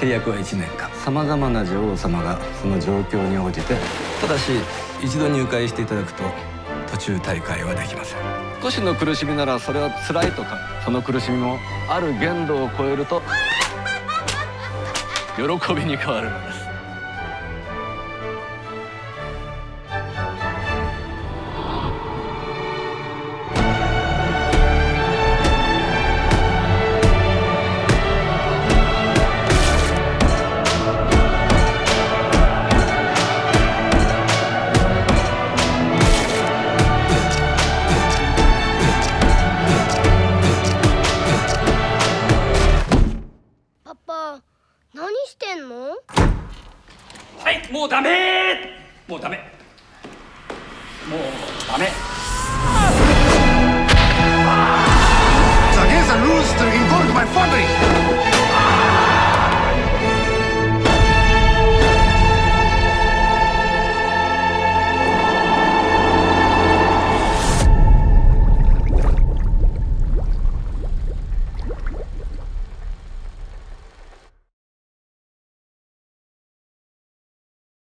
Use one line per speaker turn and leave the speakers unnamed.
契約は1年間。さまざまな女王様がその状況に応じてただし一度入会していただくと途中大会はできません。少しの苦しみならそれは辛いとかその苦しみもある限度を超えると喜びに変わるのです。
何してんの？
はいもうダメもうダメ。もうダメ。